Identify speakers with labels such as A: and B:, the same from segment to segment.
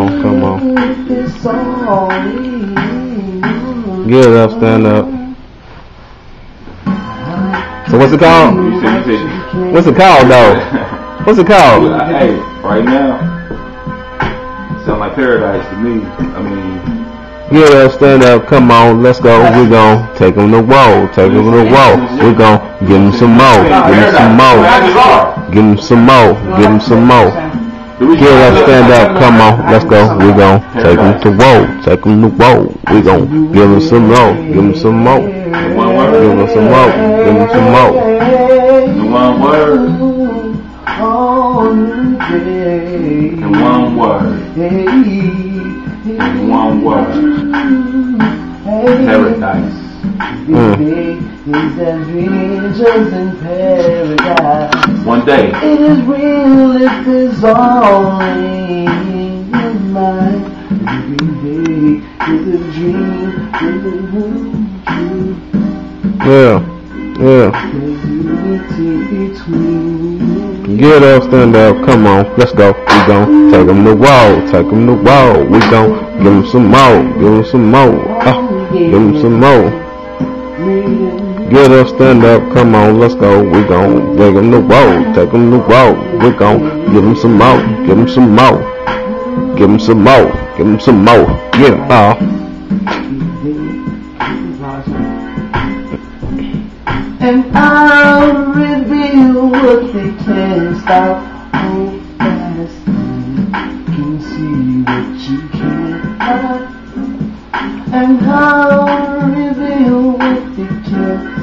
A: on, come on. Get it up, stand up. So what's it called? What's it called though? What's it called?
B: Hey, right now, sound like paradise to me. I mean,
A: Get up, stand up, come on, let's go. We gon' take him to wall, take him to wall. We gon' give him some more, give him some more, give him some more, give him some more. Get up, stand up, come on, let's go. We gon' take him to wall, take him to wall. We gon' give him some more, give him some more, give him some more, give him some more.
B: in one word, in one word, in one word, paradise.
A: Mm.
B: Day,
C: It is real it's only in mind. Every day is a dream, is a true.
A: Yeah, yeah.
C: There's unity between.
A: Get up, stand up, come on, let's go. We gon' take him to wall, take him to wall. We gon' give him some more, give him some more. Ah, give him some more. Get up, stand up, come on, let's go. We gon' take him to wall, take him to wall. We gon' give him some more, give him some more. Give him some more, give him some more. Get him, ah.
C: And I'll reveal what they can't stop. Hold fast, can see what you can't hide. And I'll reveal what they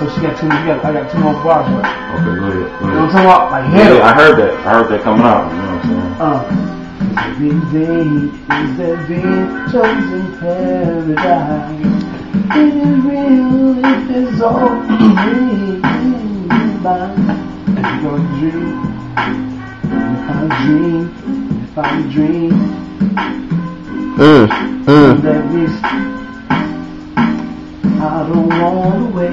C: So she got two. You got, I got two more bars. Right?
B: okay, go ahead. Go
C: You know what I'm talking about? Like
B: Yeah. I heard that. I heard that coming out. You know what I'm saying?
C: Uh, is being chosen paradise. It is real if it's all in by. If you're a dream, if I dream, if I dream,
A: Mm,
C: I don't wanna wait.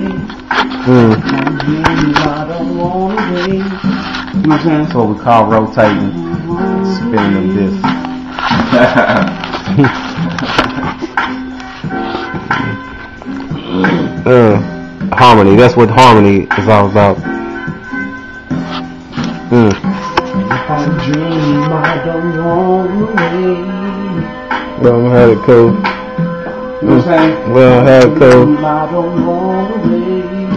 A: mm.
C: I dream, I don't wanna wait.
A: You know what I'm saying? That's what we call rotating, spinning them discs. Uh, harmony. That's what harmony is all about. Mm.
C: If I dream, I don't wanna wait.
A: Well, I'm had it cool.
C: You know what I'm saying?
A: Well, had it cool.
C: I don't wanna wait.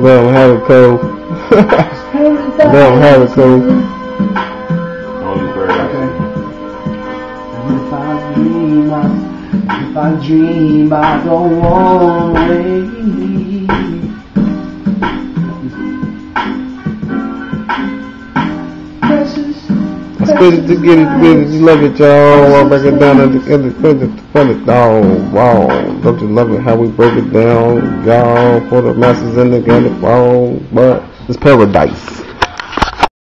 A: Well, I'm had it cool.
C: Paradise.
A: well, I'm had it cool.
B: Holy paradise.
C: If I dream, I, if I dream, I don't wanna wait. Precious.
A: Spit it to get it, get. You love it, y'all. I'll break it down the end of the fun it. Oh, wow. Don't you love it how we break it down, y'all? For the masses and the get it. But it's paradise.